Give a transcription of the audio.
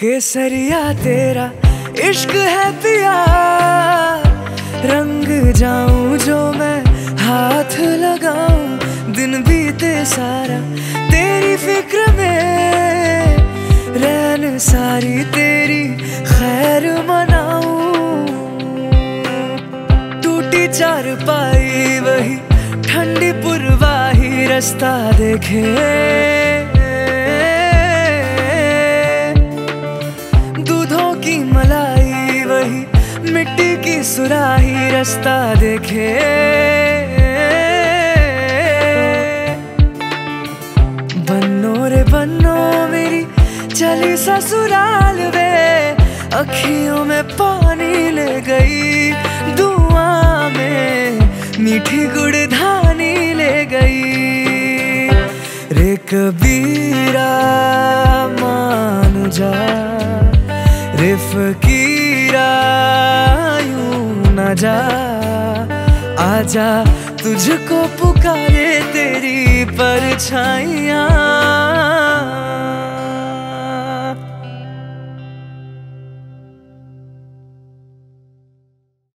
केसरिया तेरा इश्क है पिया। रंग जाऊँ जो मैं हाथ लगाऊँ, दिन बीते सारा तेरी फ़िक्र में। रैन सारी तेरी खैर मनाऊं। टूटी चार पाई वही ठंडी पुरवाही रास्ता देखे। मिट्टी की सुराही रास्ता देखे। बन्नो रे बन्नो, मेरी चली ससुराल वे। अखियों में पानी ले गई, दुआ में मीठी गुड़ धानी ले गई। रे कबीरा, मान जा, रे फकीरा। जा आजा तुझको पुकारे तेरी परछाइयाँ।